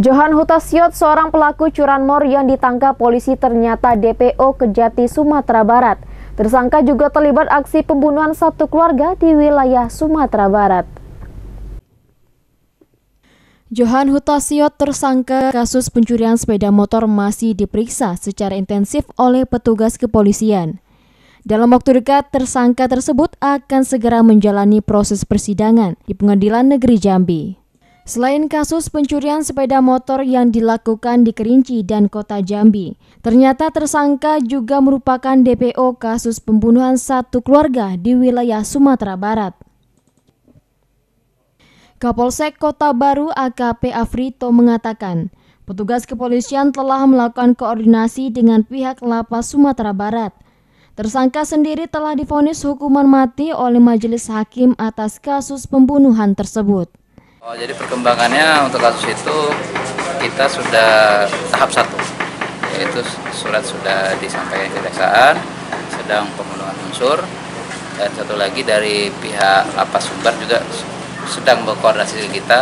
Johan Hutasiot, seorang pelaku curanmor yang ditangkap polisi ternyata DPO Kejati, Sumatera Barat. Tersangka juga terlibat aksi pembunuhan satu keluarga di wilayah Sumatera Barat. Johan Hutasiot tersangka kasus pencurian sepeda motor masih diperiksa secara intensif oleh petugas kepolisian. Dalam waktu dekat, tersangka tersebut akan segera menjalani proses persidangan di Pengadilan Negeri Jambi. Selain kasus pencurian sepeda motor yang dilakukan di Kerinci dan Kota Jambi, ternyata tersangka juga merupakan DPO kasus pembunuhan satu keluarga di wilayah Sumatera Barat. Kapolsek Kota Baru AKP Afrito mengatakan, petugas kepolisian telah melakukan koordinasi dengan pihak Lapas Sumatera Barat. Tersangka sendiri telah difonis hukuman mati oleh majelis hakim atas kasus pembunuhan tersebut. Oh, jadi perkembangannya untuk kasus itu kita sudah tahap satu, yaitu surat sudah disampaikan ke kejaksaan, sedang pembunuhan unsur, dan satu lagi dari pihak lapas Sumbar juga sedang berkoordinasi dengan kita,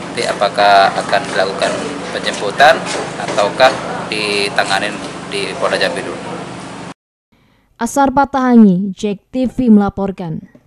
nanti apakah akan dilakukan penjemputan ataukah ditanganin di Polda Jambi dulu. Asar Patahangi, Jack TV melaporkan.